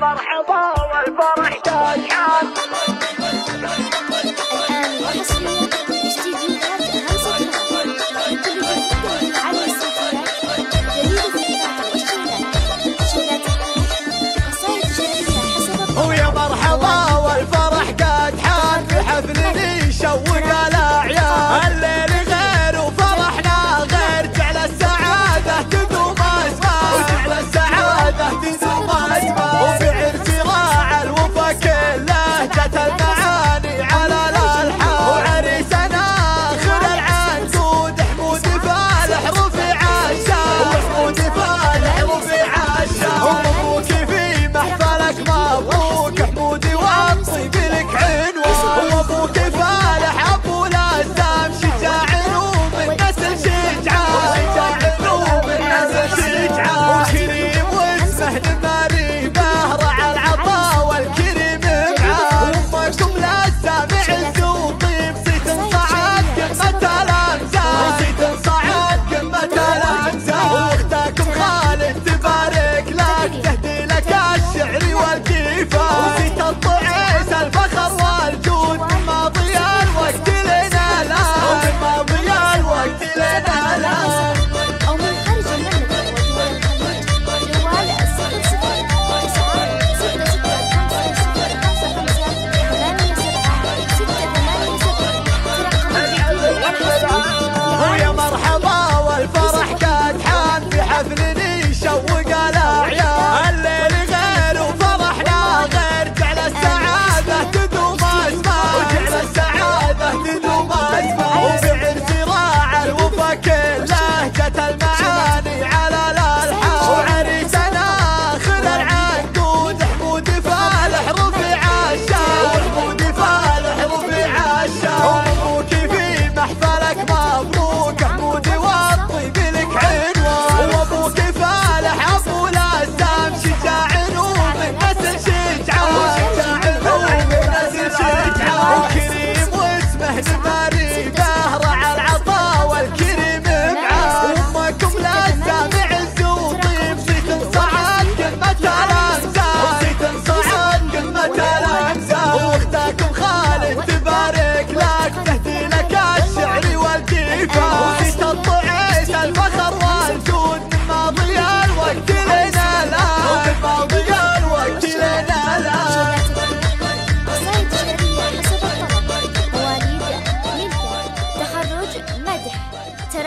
مرحبا والفرح تشحن ويا مرحبا والفرح قد حان بحفلني شوقان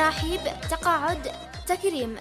ترحيب تقاعد تكريم.